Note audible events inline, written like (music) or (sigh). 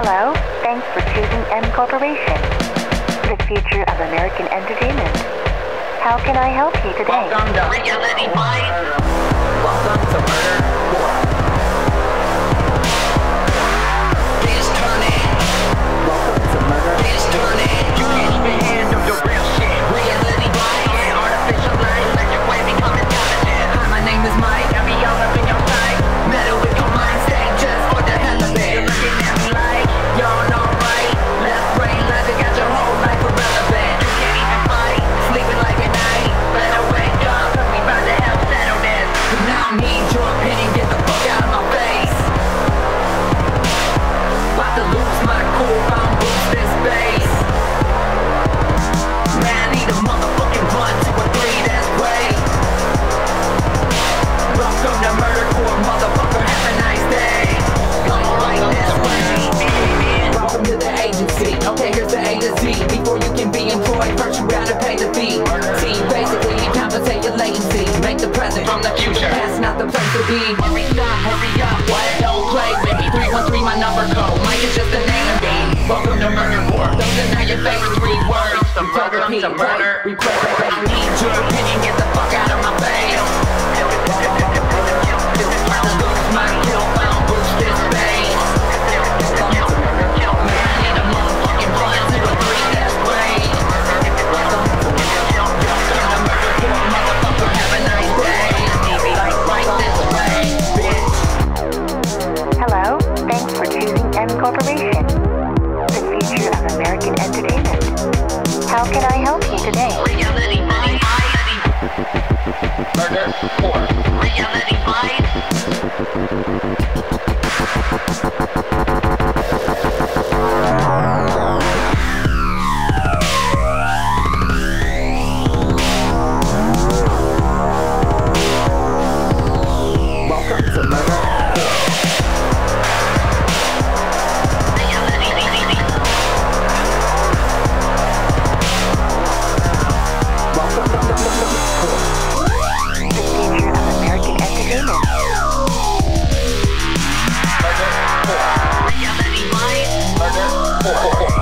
Hello, thanks for choosing M Corporation, the future of American entertainment. How can I help you today? Welcome to Reality. Need your opinion. Get the fuck out of my face. About to lose my cool, I'm boosting space. Man, I need a motherfucking run to a three, that's great. Welcome to Murder Core, motherfucker, have a nice day. Come right this way. Welcome to the agency. Okay, here's the A to Z. Before you can be employed, first you gotta pay the fee. See, basically, compensate your latency. Make from the future. That's not the place to be. Hurry up, hurry up, what? Don't play with me. 313, my number code. Mike is just a name of. Welcome to MurderCorp. Don't deny your favorite three words. Welcome to murder. Replay, can I help you today? Reality, reality, Murder Core. Murder. (laughs)